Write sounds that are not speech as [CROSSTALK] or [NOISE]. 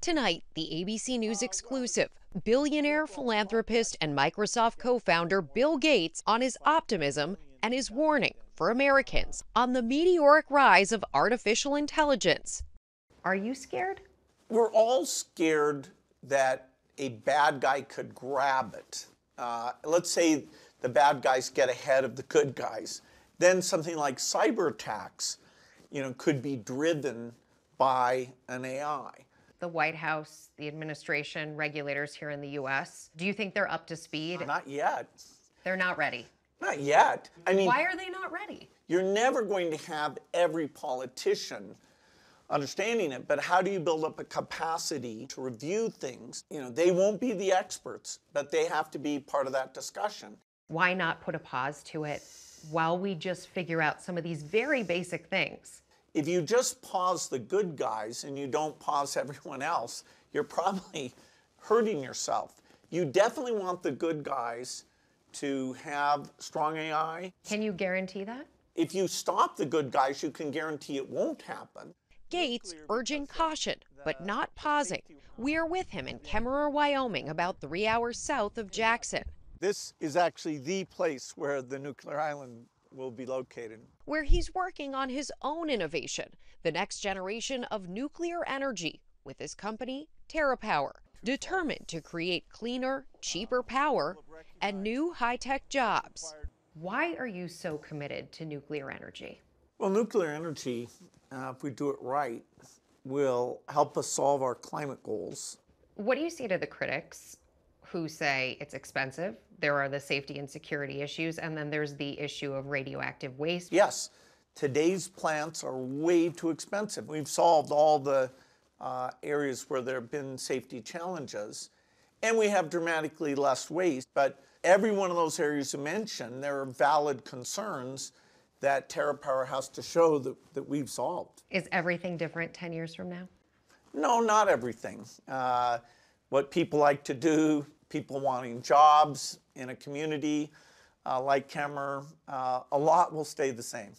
Tonight, the ABC News exclusive billionaire, philanthropist, and Microsoft co founder Bill Gates on his optimism and his warning for Americans on the meteoric rise of artificial intelligence. Are you scared? We're all scared that a bad guy could grab it. Uh, let's say the bad guys get ahead of the good guys. Then something like cyber attacks, you know, could be driven by an AI the White House, the administration, regulators here in the US. Do you think they're up to speed? Uh, not yet. They're not ready. Not yet. I mean, why are they not ready? You're never going to have every politician understanding it, but how do you build up a capacity to review things? You know, they won't be the experts, but they have to be part of that discussion. Why not put a pause to it while we just figure out some of these very basic things? If you just pause the good guys and you don't pause [LAUGHS] everyone else, you're probably [LAUGHS] hurting yourself. You definitely want the good guys to have strong AI. Can you guarantee that? If you stop the good guys, you can guarantee it won't happen. Gates urging caution, but not pausing. We are with him in Kemmerer, Wyoming, about three hours south of Jackson. This is actually the place where the nuclear island will be located. Where he's working on his own innovation, the next generation of nuclear energy, with his company, TerraPower, determined to create cleaner, cheaper power and new high tech jobs. Why are you so committed to nuclear energy? Well, nuclear energy, uh, if we do it right, will help us solve our climate goals. What do you say to the critics who say it's expensive. There are the safety and security issues, and then there's the issue of radioactive waste. Yes, today's plants are way too expensive. We've solved all the uh, areas where there have been safety challenges, and we have dramatically less waste. But every one of those areas you mentioned, there are valid concerns that TerraPower has to show that, that we've solved. Is everything different 10 years from now? No, not everything. Uh, what people like to do, people wanting jobs in a community uh, like Kemmerer, uh, a lot will stay the same.